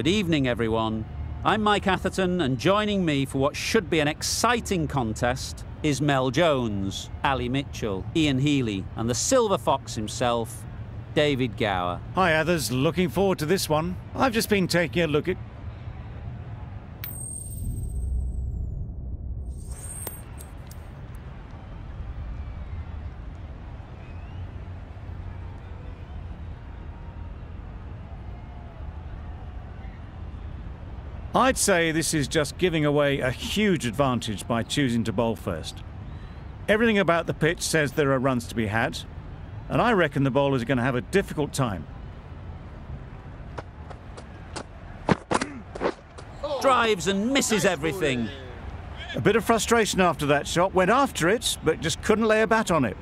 Good evening, everyone. I'm Mike Atherton, and joining me for what should be an exciting contest is Mel Jones, Ali Mitchell, Ian Healy, and the Silver Fox himself, David Gower. Hi, Athers. Looking forward to this one. I've just been taking a look at I'd say this is just giving away a huge advantage by choosing to bowl first. Everything about the pitch says there are runs to be had, and I reckon the bowlers are going to have a difficult time. Drives and misses everything. A bit of frustration after that shot, went after it, but just couldn't lay a bat on it.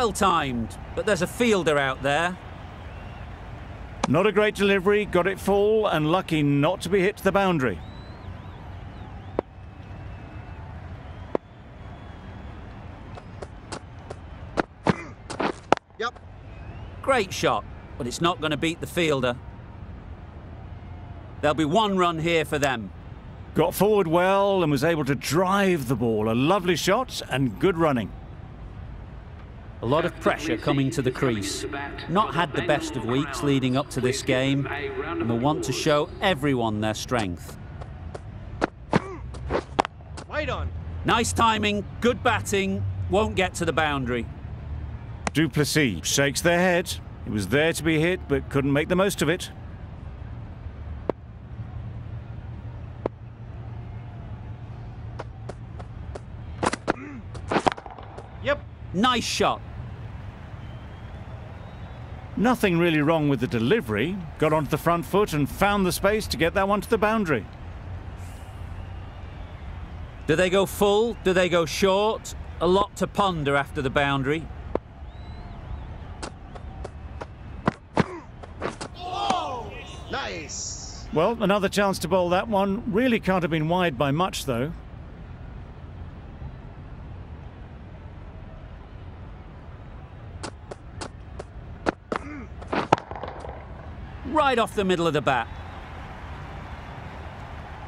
Well timed, but there's a fielder out there. Not a great delivery, got it full, and lucky not to be hit to the boundary. Yep. Great shot, but it's not going to beat the fielder. There'll be one run here for them. Got forward well and was able to drive the ball. A lovely shot and good running. A lot of pressure coming to the crease. Not had the best of weeks leading up to this game and will want to show everyone their strength. Right on. Nice timing, good batting, won't get to the boundary. Du Plessis shakes their head. It was there to be hit, but couldn't make the most of it. Yep. Nice shot. Nothing really wrong with the delivery. Got onto the front foot and found the space to get that one to the boundary. Do they go full? Do they go short? A lot to ponder after the boundary. Nice. Well, another chance to bowl that one. Really can't have been wide by much, though. Right off the middle of the bat.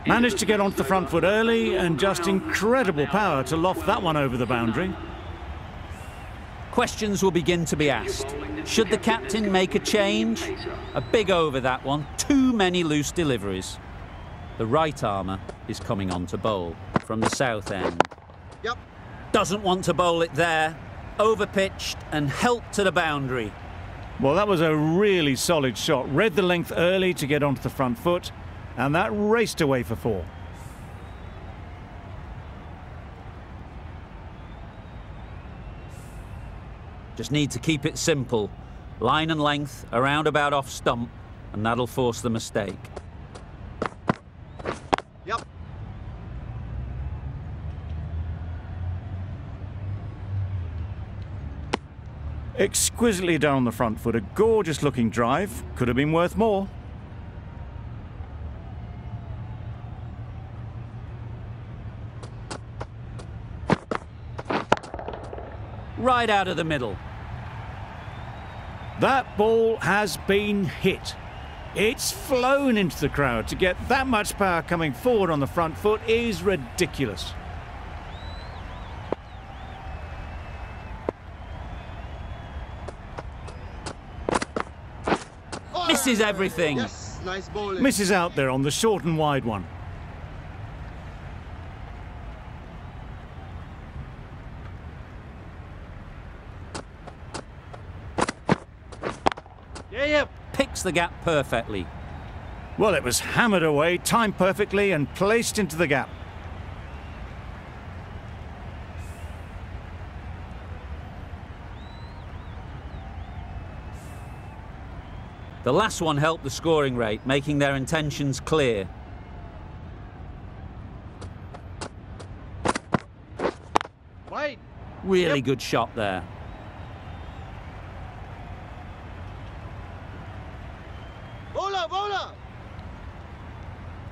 Managed to get onto the front foot early and just incredible power to loft that one over the boundary. Questions will begin to be asked. Should the captain make a change? A big over that one. Too many loose deliveries. The right armer is coming on to bowl from the south end. Yep. Doesn't want to bowl it there. Overpitched and helped to the boundary. Well, that was a really solid shot. Read the length early to get onto the front foot, and that raced away for four. Just need to keep it simple. Line and length, around about off stump, and that'll force the mistake. Exquisitely down the front foot, a gorgeous looking drive. Could have been worth more. Right out of the middle. That ball has been hit. It's flown into the crowd. To get that much power coming forward on the front foot is ridiculous. Misses everything. Yes. Nice bowling. Misses out there on the short and wide one. Yeah, yeah. Picks the gap perfectly. Well, it was hammered away, timed perfectly, and placed into the gap. The last one helped the scoring rate, making their intentions clear. Wide. Really Yep. good shot there. Bowler, bowler.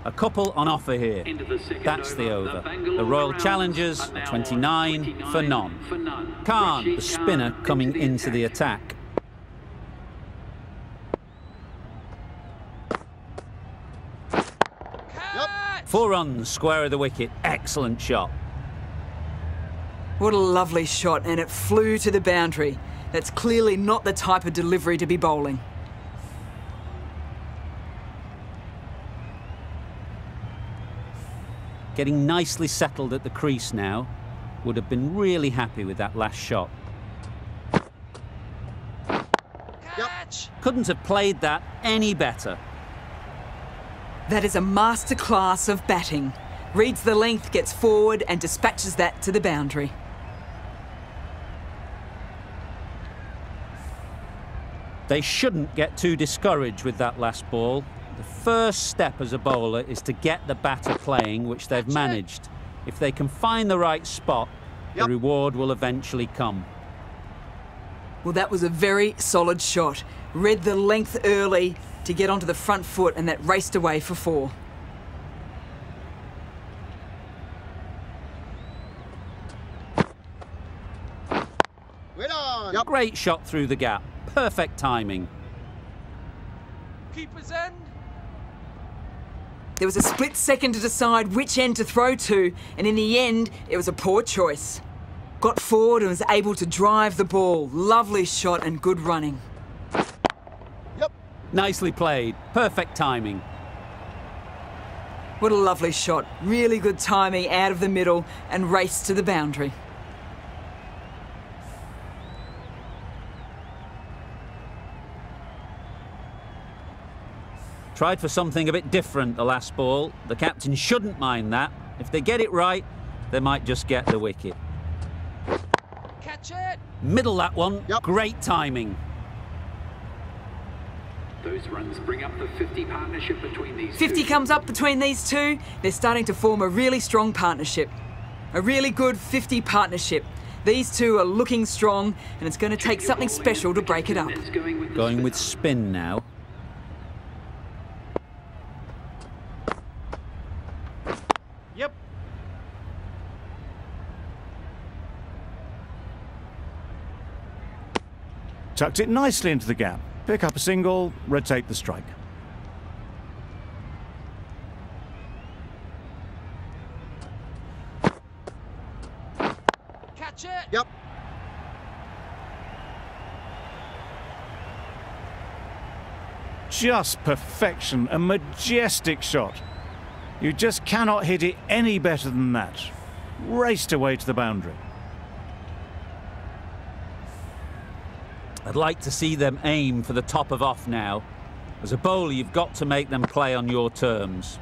A A couple on offer here. That's the over. The Royal Challengers, 29 for none. Khan, the spinner, coming into the attack. Four runs, square of the wicket. Excellent shot. What a lovely shot, and it flew to the boundary. That's clearly not the type of delivery to be bowling. Getting nicely settled at the crease now. Would have been really happy with that last shot. Catch. Couldn't have played that any better. That is a masterclass of batting. Reads the length, gets forward, and dispatches that to the boundary. They shouldn't get too discouraged with that last ball. The first step as a bowler is to get the batter playing, which they've managed. If they can find the right spot, the reward will eventually come. Well, that was a very solid shot. Read the length early to get onto the front foot, and that raced away for four. Well on. Yep. Great shot through the gap. Perfect timing. Keeper's end. There was a split second to decide which end to throw to, and in the end, it was a poor choice. Got forward and was able to drive the ball. Lovely shot and good running. Yep. Nicely played. Perfect timing. What a lovely shot. Really good timing out of the middle and race to the boundary. Tried for something a bit different the last ball. The captain shouldn't mind that. If they get it right, they might just get the wicket. Catch it. Middle that one. Yep. Great timing. Those runs bring up the 50 partnership between these 50 two. comes up between these two. They're starting to form a really strong partnership. A really good 50 partnership. These two are looking strong, and it's going to take something special to break it up. Going with, Going with spin now. Yep. Tucked it nicely into the gap. Pick up a single, rotate the strike. Catch it. Yep. Just perfection, a majestic shot. You just cannot hit it any better than that. Raced away to the boundary. I'd like to see them aim for the top of off now. As a bowler, you've got to make them play on your terms.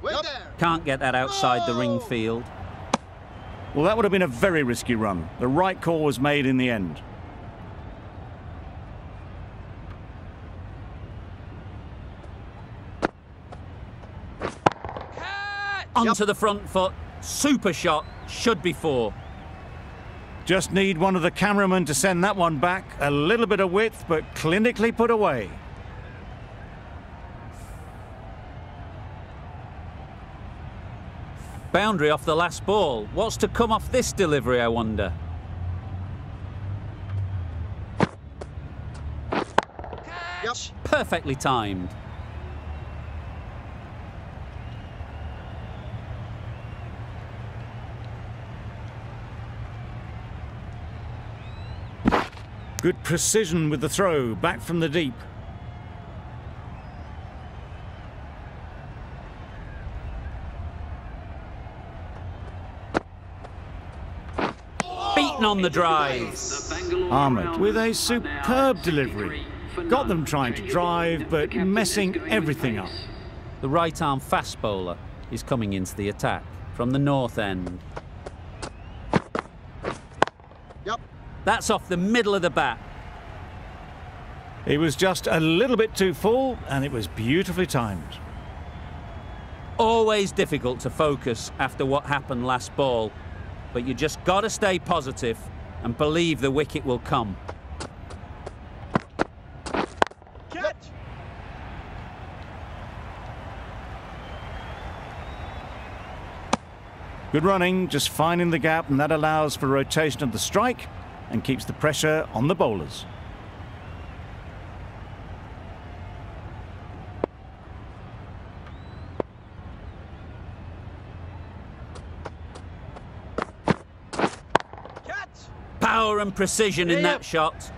Well there. Can't get that outside the ring field. Well, that would have been a very risky run. The right call was made in the end. Catch. Onto the front foot. Super shot. Should be four. Just need one of the cameramen to send that one back. A little bit of width, but clinically put away. Boundary off the last ball. What's to come off this delivery, I wonder? Catch. Perfectly timed. Good precision with the throw, back from the deep. Beaten on the drive. Ahmed with a superb delivery. Got them trying to drive, but The captain is messing everything up. The right arm fast bowler is coming into the attack from the north end. Yep. That's off the middle of the bat. He was just a little bit too full, and it was beautifully timed. Always difficult to focus after what happened last ball, but you just got to stay positive and believe the wicket will come. Catch. Good running, just finding the gap, and that allows for rotation of the strike and keeps the pressure on the bowlers. Catch. Power and precision in that shot.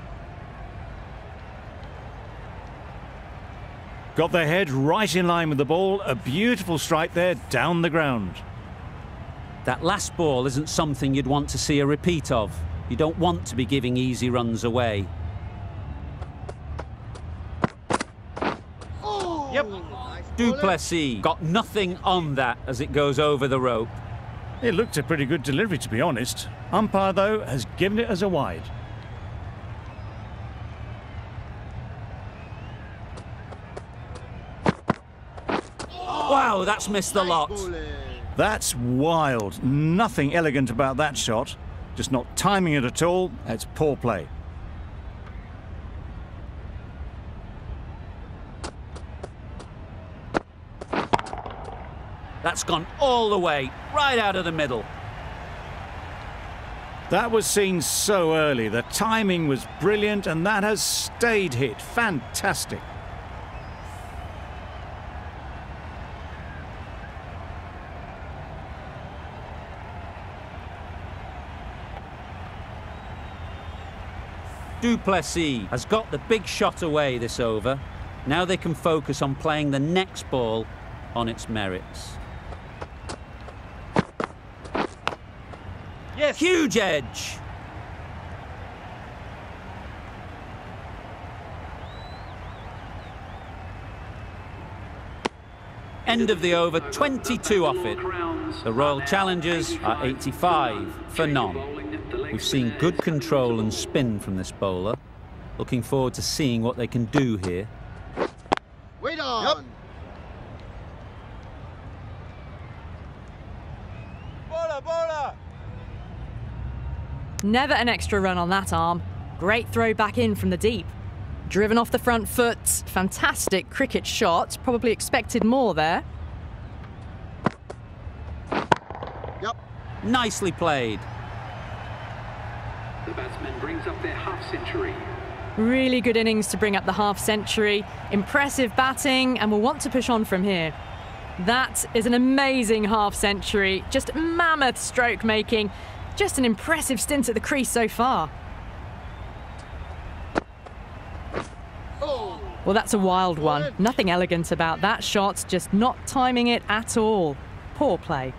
Got their head right in line with the ball. A beautiful strike there down the ground. That last ball isn't something you'd want to see a repeat of. You don't want to be giving easy runs away. Oh. Yep. Nice. Du Plessis got nothing on that as it goes over the rope. It looked a pretty good delivery, to be honest. Umpire, though, has given it as a wide. Wow, that's missed the Nice lot. bowling. That's wild. Nothing elegant about that shot. Just not timing it at all. It's poor play. That's gone all the way, right out of the middle. That was seen so early. The timing was brilliant, and that has stayed hit. Fantastic. Du Plessis has got the big shot away this over. Now they can focus on playing the next ball on its merits. Yes. Huge edge. End of the over, 22 off it. The Royal Challengers are 85 for none. We've seen good control and spin from this bowler. Looking forward to seeing what they can do here. Wait on. Bowler, bowler. Never an extra run on that arm. Great throw back in from the deep. Driven off the front foot. Fantastic cricket shot. Probably expected more there. Yep. Nicely played. Their half century. Really good innings to bring up the half century. Impressive batting, and will want to push on from here. That is an amazing half century. Just mammoth stroke making. Just an impressive stint at the crease so far. Well, that's a wild one. Nothing elegant about that shot, just not timing it at all. Poor play.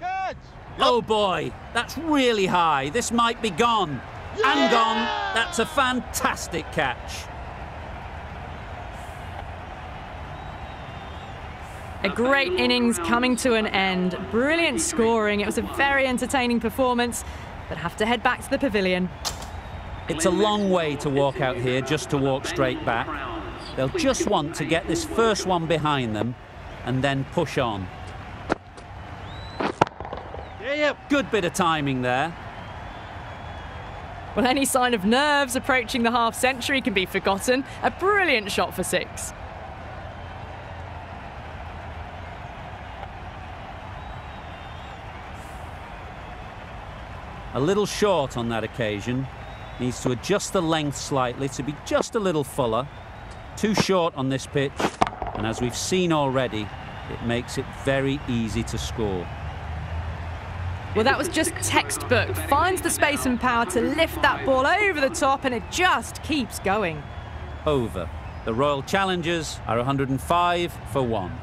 Catch. Oh boy, that's really high. This might be gone. And gone. That's a fantastic catch. A great innings coming to an end. Brilliant scoring. It was a very entertaining performance, but have to head back to the pavilion. It's a long way to walk out here just to walk straight back. They'll just want to get this first one behind them and then push on. Yep. Good bit of timing there. Well, any sign of nerves approaching the half century can be forgotten. A brilliant shot for six. A little short on that occasion. Needs to adjust the length slightly to be just a little fuller. Too short on this pitch. And as we've seen already, it makes it very easy to score. Well, that was just textbook. Finds the space and power to lift that ball over the top, and it just keeps going. Over. The Royal Challengers are 105 for one.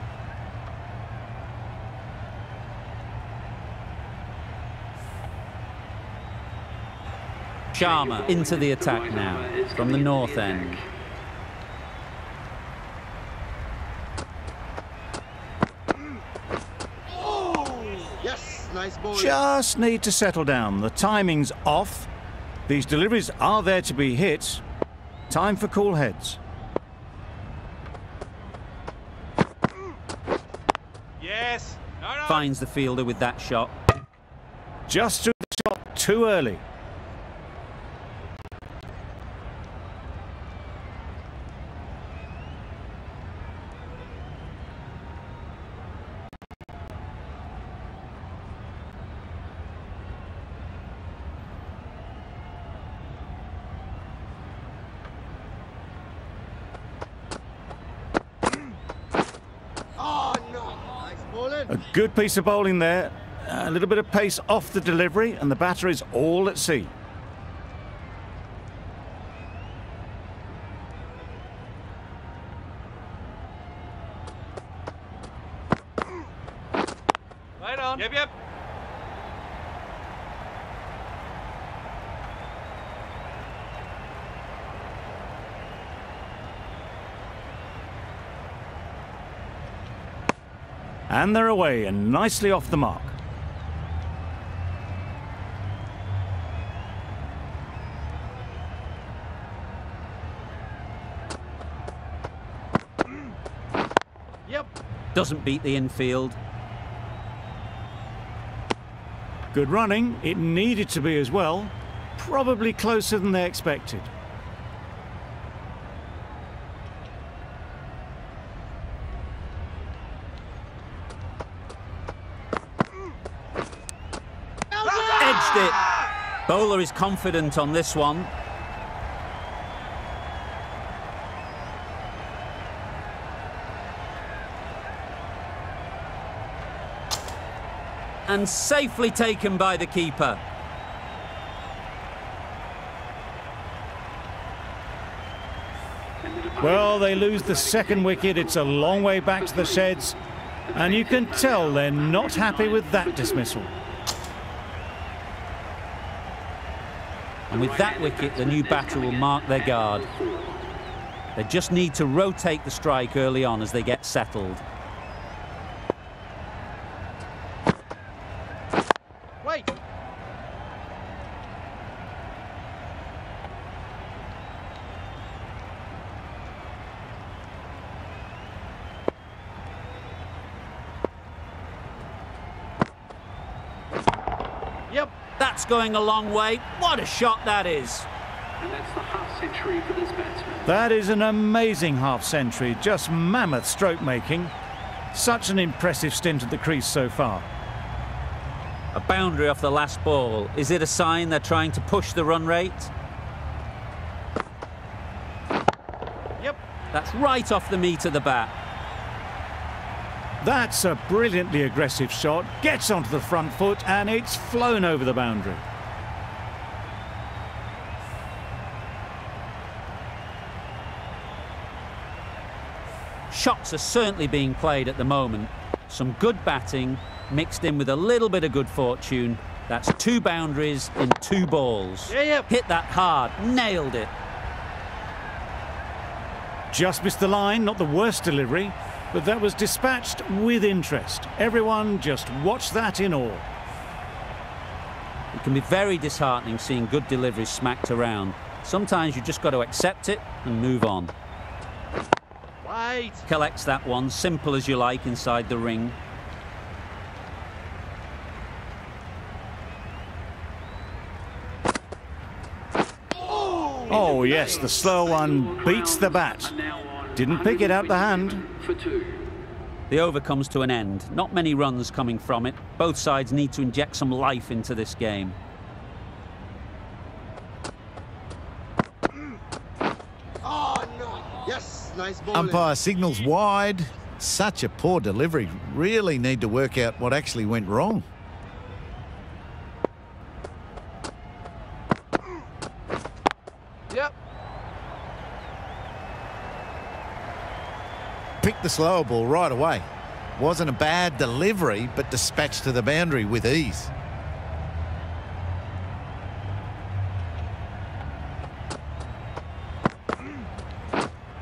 Sharma into the attack now from the north end. Yes. Nice bowling. Just need to settle down. The timing's off. These deliveries are there to be hit. Time for cool heads. Yes. No, no. Finds the fielder with that shot. Just threw the shot too early. A good piece of bowling there. A little bit of pace off the delivery, and the batter is all at sea. Right on. Yep, yep. And they're away and nicely off the mark. Yep. Doesn't beat the infield. Good running. It needed to be as well. Probably closer than they expected. Edged it. Bowler is confident on this one. And safely taken by the keeper. Well, they lose the second wicket. It's a long way back to the sheds. And you can tell they're not happy with that dismissal. With that wicket, the new batter will mark their guard. They just need to rotate the strike early on as they get settled. Wait. Yep. That's going a long way. What a shot that is. And that's the half century for this batsman. That is an amazing half century. Just mammoth stroke making. Such an impressive stint at the crease so far. A boundary off the last ball. Is it a sign they're trying to push the run rate? Yep. That's right off the meat of the bat. That's a brilliantly aggressive shot. Gets onto the front foot and it's flown over the boundary. Shots are certainly being played at the moment. Some good batting mixed in with a little bit of good fortune. That's two boundaries in two balls. Yeah, yeah. Hit that hard, nailed it. Just missed the line, not the worst delivery, but that was dispatched with interest. Everyone just watched that in awe. It can be very disheartening seeing good deliveries smacked around. Sometimes you just got to accept it and move on. Wait. Collects that one, simple as you like, inside the ring. Oh, yes, the slow one beats the bat. Didn't pick it out the hand. For two. The over comes to an end. Not many runs coming from it. Both sides need to inject some life into this game. Oh, no. Yes, nice ball. in. Umpire signals wide. Such a poor delivery. Really need to work out what actually went wrong. Yep. Picked the slower ball right away. Wasn't a bad delivery, but dispatched to the boundary with ease.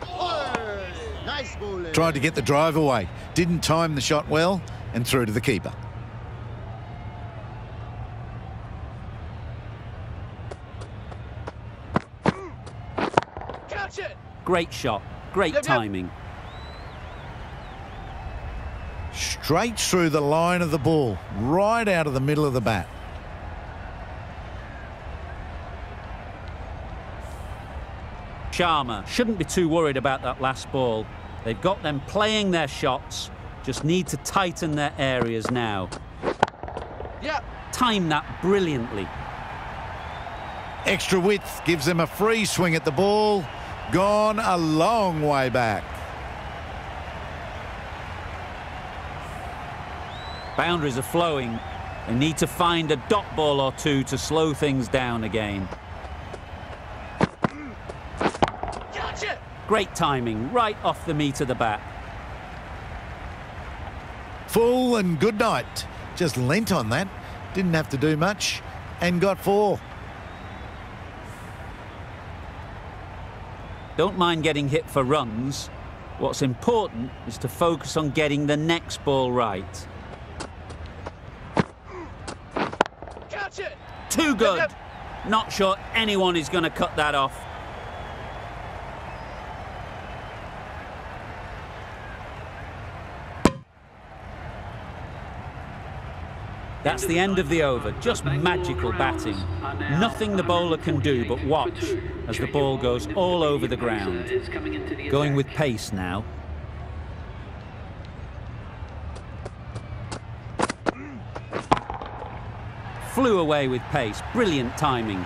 Oh, nice ball. in. Tried to get the drive away. Didn't time the shot well and through to the keeper. Great shot, great Yep, yep. timing. Straight through the line of the ball, right out of the middle of the bat. Sharma shouldn't be too worried about that last ball. They've got them playing their shots, just need to tighten their areas now. Yep. Time that brilliantly. Extra width gives them a free swing at the ball. Gone a long way back. Boundaries are flowing. They need to find a dot ball or two to slow things down again. Gotcha! Great timing, right off the meat of the bat. Full and good night. Just lent on that. Didn't have to do much and got four. Don't mind getting hit for runs. What's important is to focus on getting the next ball right. Gotcha! Too good. Not sure anyone is going to cut that off. That's the end of the over. Just magical batting. Nothing the bowler can do but watch as the ball goes all over the ground. Going with pace now. Flew away with pace. Brilliant timing.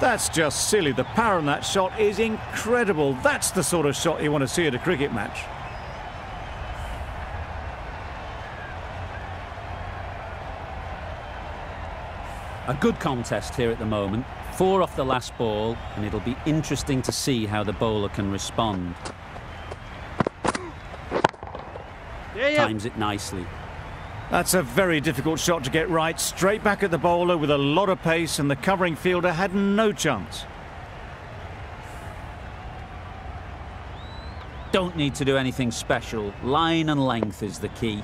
That's just silly. The power on that shot is incredible. That's the sort of shot you want to see at a cricket match. A good contest here at the moment. Four off the last ball, and it'll be interesting to see how the bowler can respond. There you Times it nicely. That's a very difficult shot to get right. Straight back at the bowler with a lot of pace, and the covering fielder had no chance. Don't need to do anything special. Line and length is the key.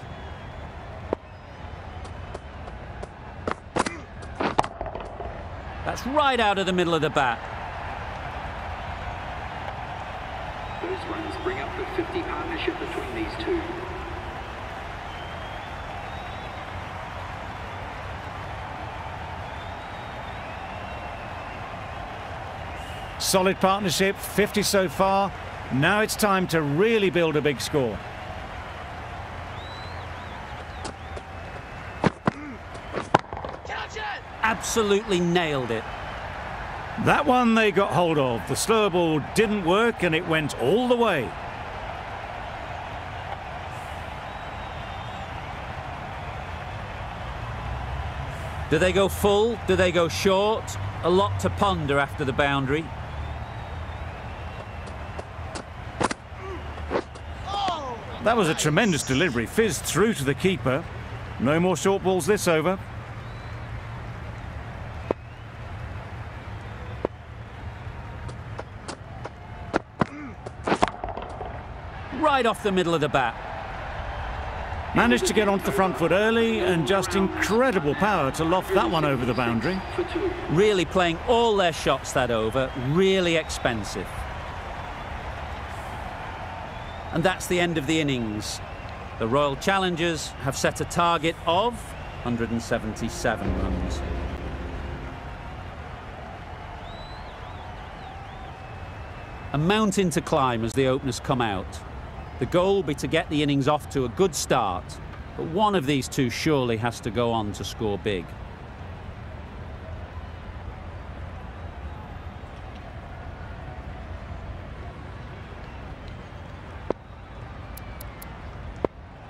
That's right out of the middle of the bat. Those runs bring up the 50 partnership between these two. Solid partnership, 50 so far. Now it's time to really build a big score. Absolutely nailed it. That one they got hold of. The slower ball didn't work and it went all the way. Do they go full? Do they go short? A lot to ponder after the boundary. That was a tremendous delivery. Fizzed through to the keeper. No more short balls this over. Right off the middle of the bat. Managed to get onto the front foot early and just incredible power to loft that one over the boundary. Really playing all their shots that over. Really expensive. And that's the end of the innings. The Royal Challengers have set a target of 177 runs. A mountain to climb as the openers come out. The goal will be to get the innings off to a good start, but one of these two surely has to go on to score big.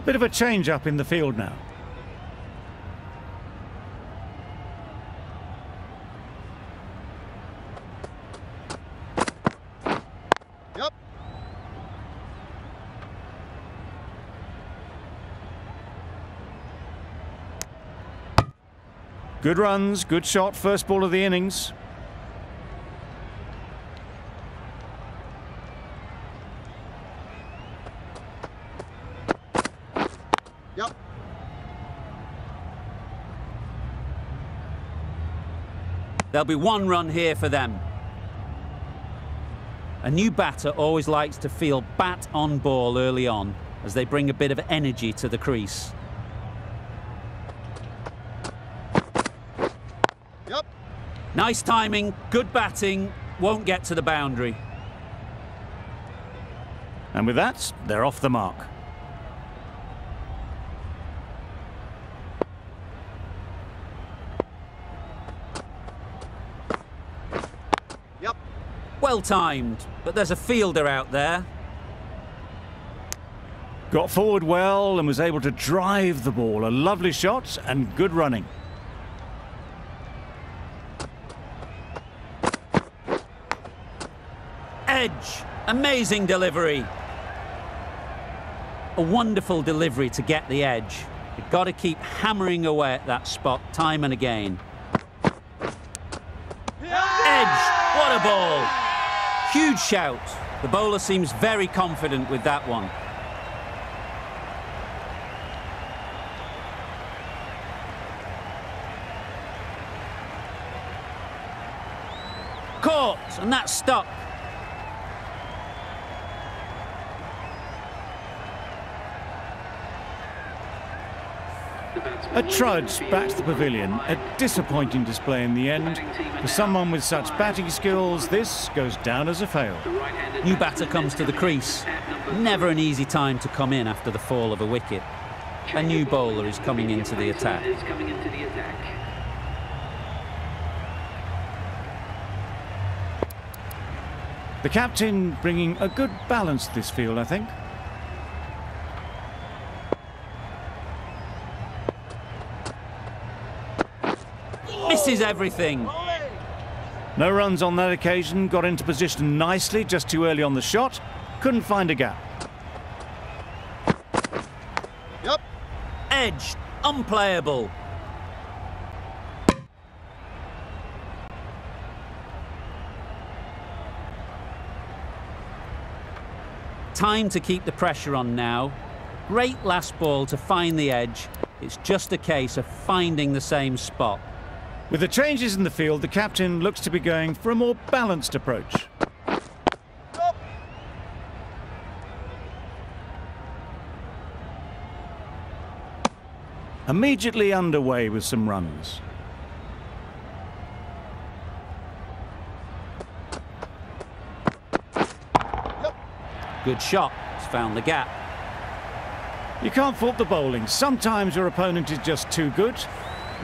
Bit of a change up in the field now. Yep. Good runs, good shot, first ball of the innings. There'll be one run here for them. A new batter always likes to feel bat on ball early on as they bring a bit of energy to the crease. Yep. Nice timing, good batting, won't get to the boundary. And with that, they're off the mark. Well timed, but there's a fielder out there. Got forward well and was able to drive the ball. A lovely shot and good running. Edge. Amazing delivery. A wonderful delivery to get the edge. You've got to keep hammering away at that spot time and again. Edge. What a ball. Huge shout. The bowler seems very confident with that one. Caught, and that's stuck. A trudge back to the pavilion. A disappointing display in the end. For someone with such batting skills, this goes down as a fail. New batter comes to the crease. Never an easy time to come in after the fall of a wicket. A new bowler is coming into the attack. The captain bringing a good balance to this field, I think. Misses everything. No runs on that occasion, got into position nicely just too early on the shot, couldn't find a gap. Yep. Edge. Unplayable. Time to keep the pressure on now. Great last ball to find the edge. It's just a case of finding the same spot. With the changes in the field, the captain looks to be going for a more balanced approach. Immediately underway with some runs. Good shot. It's found the gap. You can't fault the bowling. Sometimes your opponent is just too good.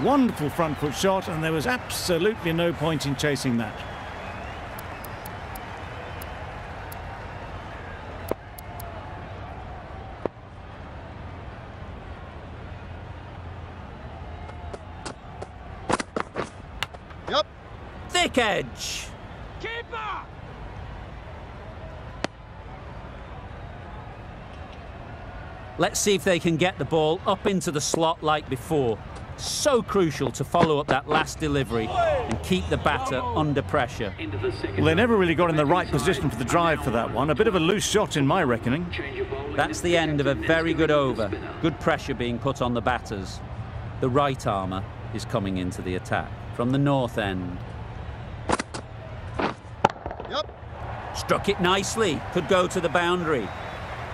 Wonderful front foot shot, and there was absolutely no point in chasing that. Yep. Thick edge. Keeper! Let's see if they can get the ball up into the slot like before. So crucial to follow up that last delivery and keep the batter under pressure. Well, they never really got in the right position for the drive for that one. A bit of a loose shot in my reckoning. That's the end of a very good over. Good pressure being put on the batters. The right armer is coming into the attack from the north end. Yep. Struck it nicely. Could go to the boundary.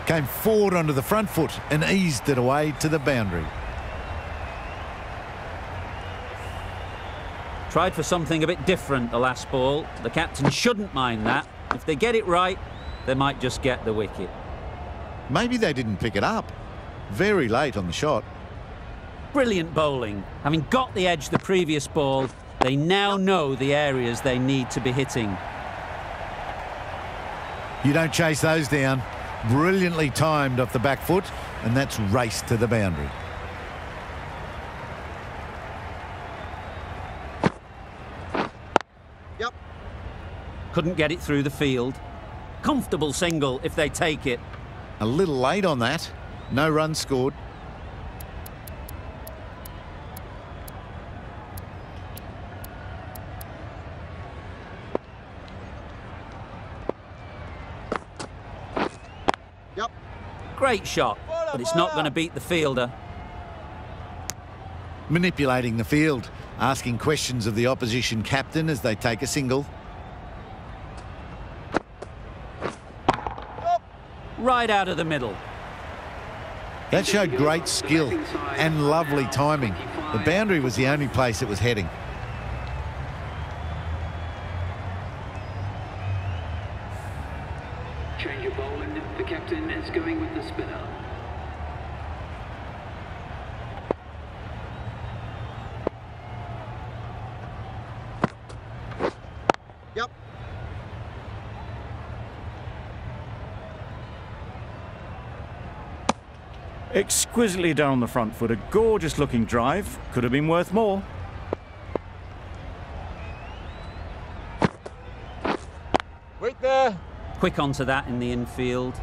Came forward onto the front foot and eased it away to the boundary. Tried for something a bit different the last ball. The captain shouldn't mind that. If they get it right, they might just get the wicket. Maybe they didn't pick it up. Very late on the shot. Brilliant bowling. Having got the edge the previous ball, they now know the areas they need to be hitting. You don't chase those down. Brilliantly timed off the back foot, and that's race to the boundary. Couldn't get it through the field. Comfortable single if they take it. A little late on that. No run scored. Yep. Great shot, but it's not going to beat the fielder. Manipulating the field, asking questions of the opposition captain as they take a single. Right out of the middle. That showed great skill and lovely timing. The boundary was the only place it was heading. Change of bowling. The captain is going with the spinner. Yep. Exquisitely done on the front foot. A gorgeous looking drive. Could have been worth more. Wait there. Quick onto that in the infield.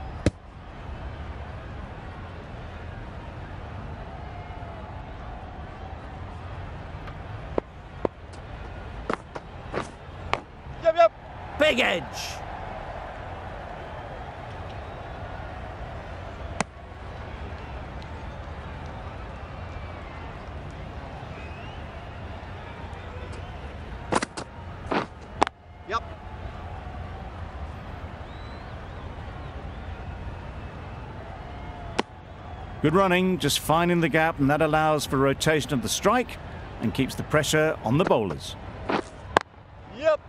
Yep, yep. Big edge. Good running, just finding the gap, and that allows for rotation of the strike and keeps the pressure on the bowlers. Yep.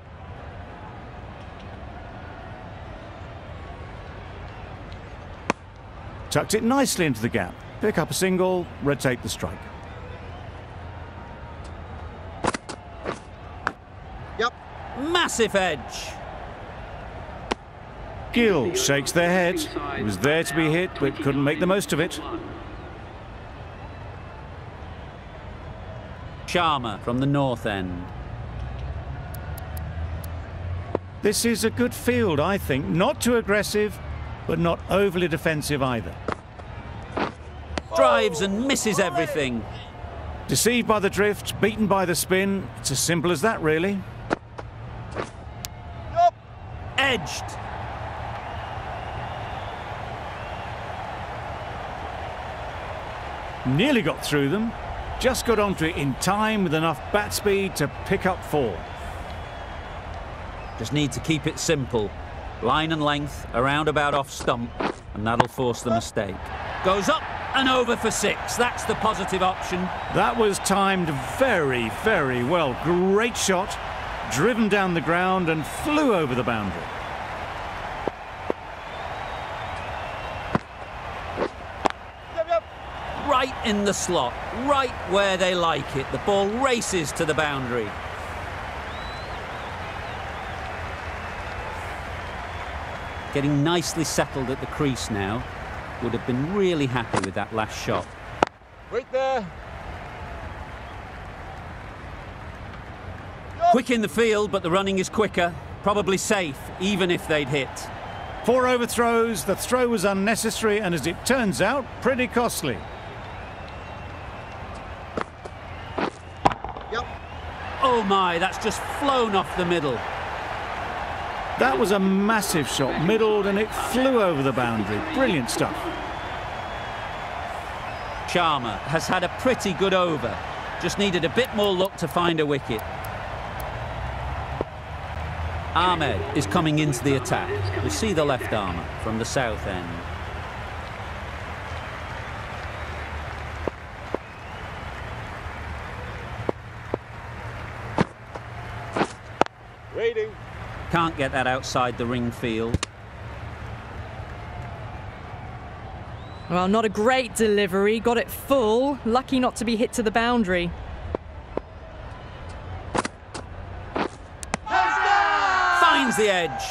Tucked it nicely into the gap. Pick up a single, rotate the strike. Yep. Massive edge. Gill shakes their head. It was there to be hit, but couldn't make the most of it. Sharma from the north end. This is a good field, I think. Not too aggressive, but not overly defensive either. Drives and misses everything. Deceived by the drift, beaten by the spin. It's as simple as that, really. Edged. Nearly got through them. Just got onto it in time with enough bat speed to pick up four. Just need to keep it simple. Line and length, around about off stump, and that'll force the mistake. Goes up and over for six. That's the positive option. That was timed very, very well. Great shot. Driven down the ground and flew over the boundary. Yep, yep. Right in the slot, right where they like it. The ball races to the boundary. Getting nicely settled at the crease now. Would have been really happy with that last shot. Wait there. Quick in the field, but the running is quicker. Probably safe, even if they'd hit. Four overthrows. The throw was unnecessary and, as it turns out, pretty costly. Oh my, that's just flown off the middle. That was a massive shot, middled, and it flew over the boundary. Brilliant stuff. Sharma has had a pretty good over. Just needed a bit more luck to find a wicket. Ahmed is coming into the attack. We see the left armer from the south end. Waiting. Can't get that outside the ring field. Well, not a great delivery. Got it full. Lucky not to be hit to the boundary. Finds the edge.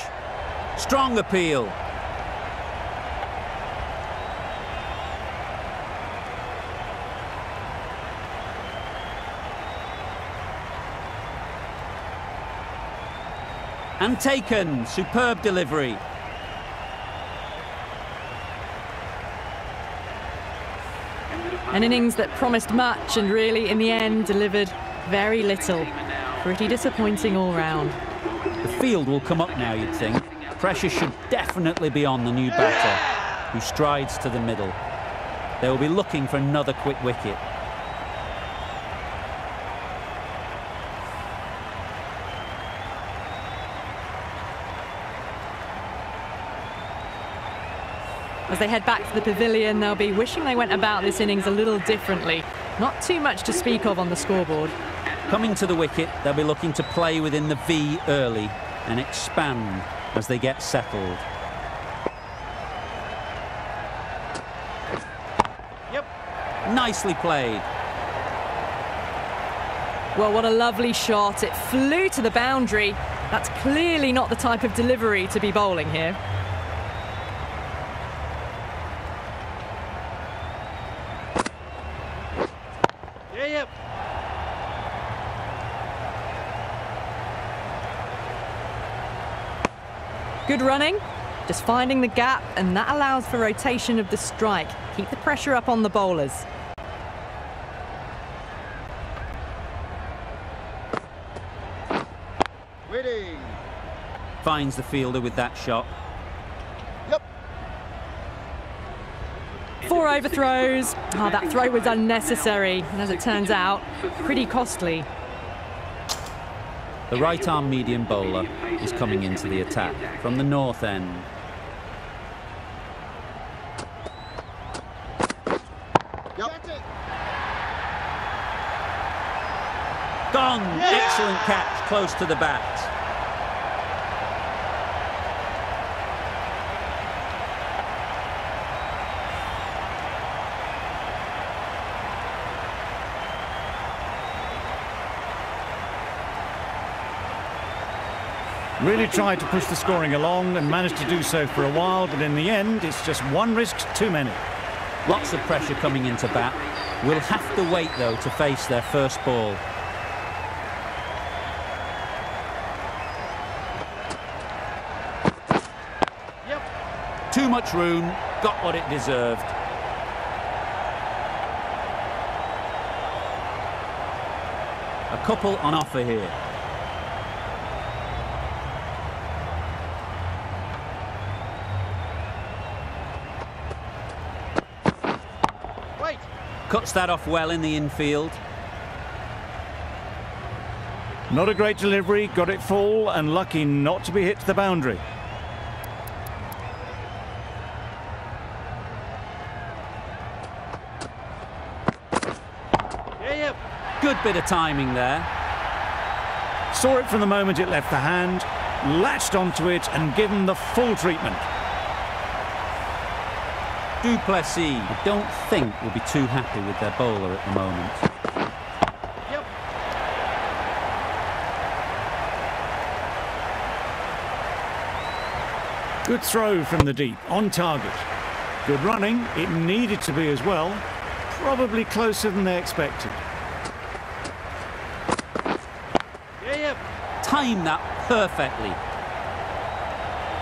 Strong appeal. And taken. Superb delivery. An innings that promised much and really, in the end, delivered very little. Pretty disappointing all round. The field will come up now, you'd think. Pressure should definitely be on the new batter, who strides to the middle. They will be looking for another quick wicket. As they head back to the pavilion, they'll be wishing they went about this innings a little differently. Not too much to speak of on the scoreboard. Coming to the wicket, they'll be looking to play within the V early and expand as they get settled. Yep. Nicely played. Well, what a lovely shot. It flew to the boundary. That's clearly not the type of delivery to be bowling here. yep. Good running, just finding the gap, and that allows for rotation of the strike. Keep the pressure up on the bowlers. Waiting. Finds the fielder with that shot. Yep. Four overthrows. Oh, that throw was unnecessary, and as it turns out, pretty costly. The right arm medium bowler is coming into the attack from the north end. Yep. Gone! Excellent catch, close to the bat. Really tried to push the scoring along and managed to do so for a while, but in the end, it's just one risk too many. Lots of pressure coming into bat. Will have to wait though to face their first ball. Yep. Too much room, got what it deserved. A couple on offer here. Wait. Cuts that off well in the infield. Not a great delivery, got it full and lucky not to be hit to the boundary. Yeah, yep. Good bit of timing there. Saw it from the moment it left the hand, latched onto it and given the full treatment. Du Plessis, I don't think will be too happy with their bowler at the moment. Yep. Good throw from the deep, on target. Good running, it needed to be as well. Probably closer than they expected. Yeah, yep. Timed that perfectly.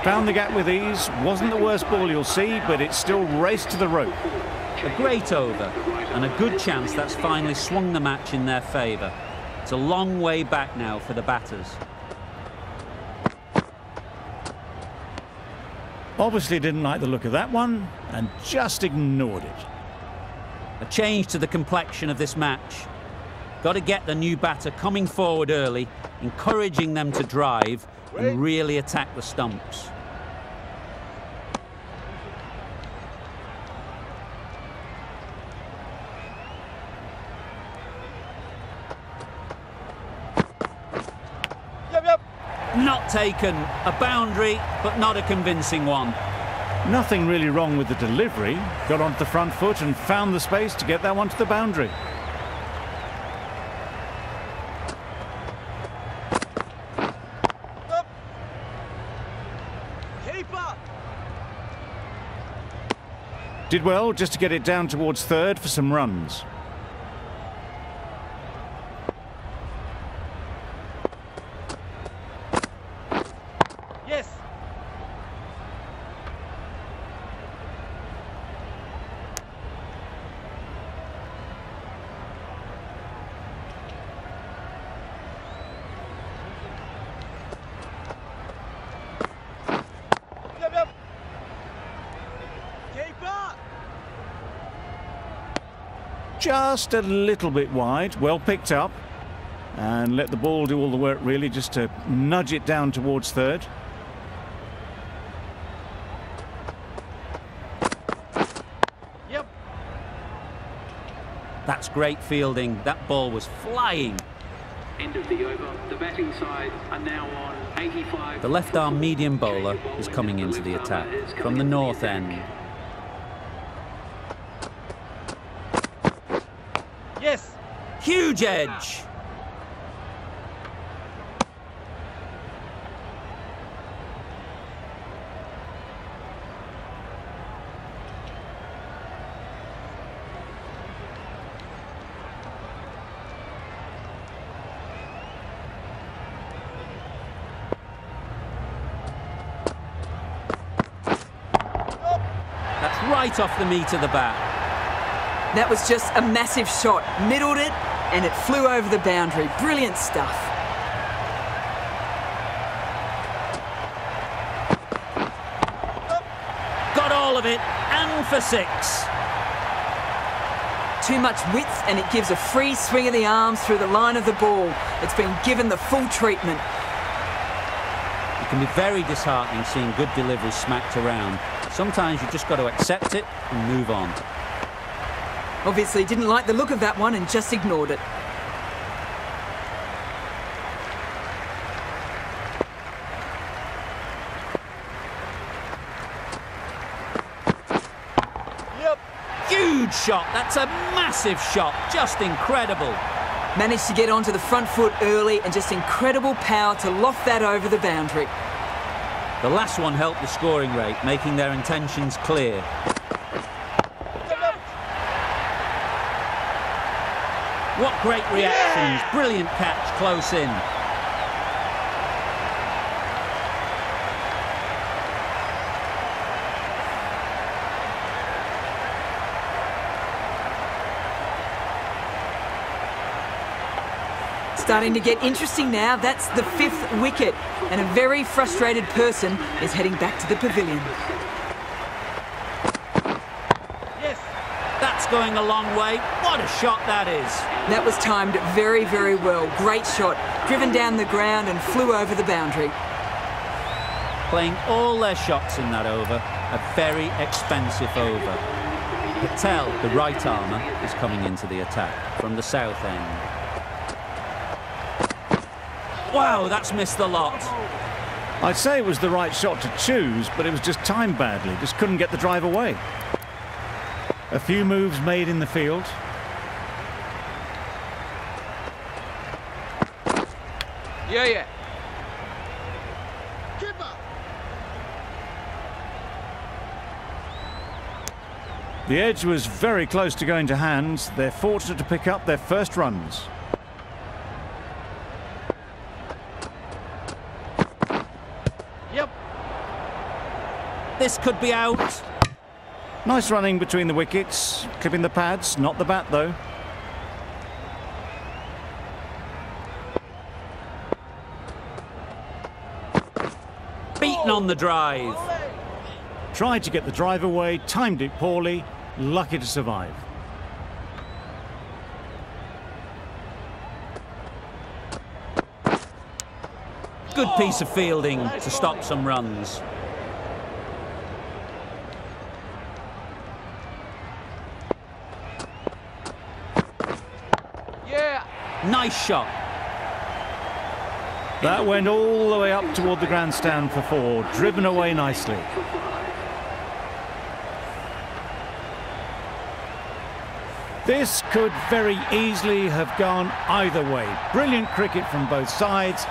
Found the gap with ease, wasn't the worst ball you'll see, but it still raced to the rope. A great over and a good chance that's finally swung the match in their favour. It's a long way back now for the batters. Obviously didn't like the look of that one and just ignored it. A change to the complexion of this match. Got to get the new batter coming forward early, encouraging them to drive. And really attack the stumps. Yep, yep. Not taken. A boundary, but not a convincing one. Nothing really wrong with the delivery. Got onto the front foot and found the space to get that one to the boundary. Up. Keeper. Did well just to get it down towards third for some runs. Yes. Yep, yep. Keeper. Just a little bit wide, well picked up. And let the ball do all the work really, just to nudge it down towards third. Yep. That's great fielding. That ball was flying. End of the over. The batting side are now on 85. The left arm medium bowler is coming into the attack from the north end. huge edge. right off the meat of the bat. That was just a massive shot. Middled it, and it flew over the boundary. Brilliant stuff. Got all of it, and for six. Too much width, and it gives a free swing of the arms through the line of the ball. It's been given the full treatment. It can be very disheartening seeing good delivery smacked around. Sometimes you've just got to accept it and move on. Obviously didn't like the look of that one and just ignored it. Yep. Huge shot. That's a massive shot. Just incredible. Managed to get onto the front foot early and just incredible power to loft that over the boundary. The last one helped the scoring rate, making their intentions clear. What great reactions. Brilliant catch close in. Starting to get interesting now. That's the fifth wicket. And a very frustrated person is heading back to the pavilion. Yes. That's going a long way. What a shot that is. That was timed very, very well. Great shot. Driven down the ground and flew over the boundary. Playing all their shots in that over. A very expensive over. Patel, the right armer, is coming into the attack from the south end. Wow, that's missed the lot. I'd say it was the right shot to choose, but it was just timed badly. Just couldn't get the drive away. A few moves made in the field. Yeah, yeah. The edge was very close to going to hands. They're fortunate to pick up their first runs. Yep. This could be out. Nice running between the wickets, clipping the pads, not the bat though. Beaten on the drive. Tried to get the drive away, timed it poorly, lucky to survive. Good piece of fielding to stop some runs. Nice shot. That went all the way up toward the grandstand for four, driven away nicely. This could very easily have gone either way. Brilliant cricket from both sides,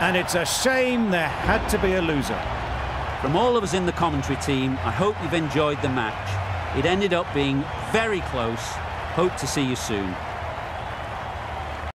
and it's a shame there had to be a loser. From all of us in the commentary team, I hope you've enjoyed the match. It ended up being very close. Hope to see you soon.